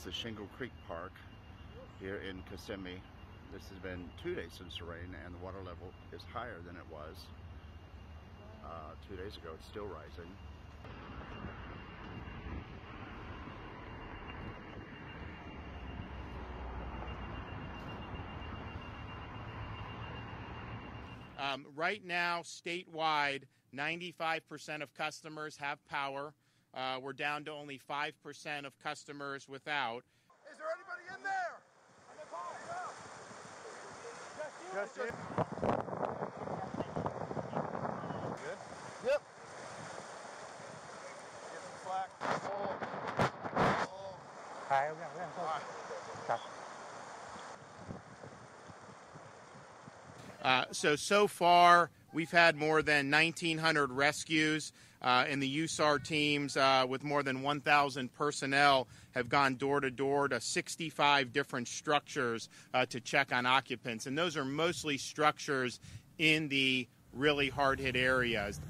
is the Shingle Creek Park here in Kissimmee. This has been two days since the rain and the water level is higher than it was uh, two days ago. It's still rising. Um, right now, statewide, 95% of customers have power. Uh, we're down to only 5% of customers without. Is there anybody in there? Just you? Just you. Good? Yep. Get some slack. Oh. Oh. Hi, okay, okay, okay. All right. Uh, so, so far, we've had more than 1,900 rescues, uh, and the USAR teams, uh, with more than 1,000 personnel, have gone door to door to 65 different structures uh, to check on occupants. And those are mostly structures in the really hard hit areas.